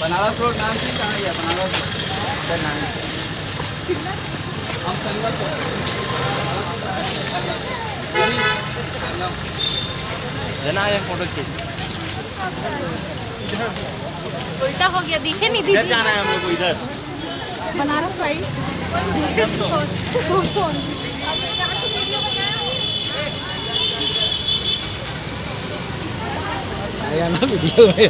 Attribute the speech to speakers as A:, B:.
A: Banaras road नान सिंह कहाँ गया Banaras road नान हम संगत
B: ये फ़ोटो खींच
C: उल्टा हो गया दिखे नहीं
B: इधर
C: दीदी।
B: जाना है हम लोग इधर।
C: बनारस भाई।
D: आया ना वीडियो में।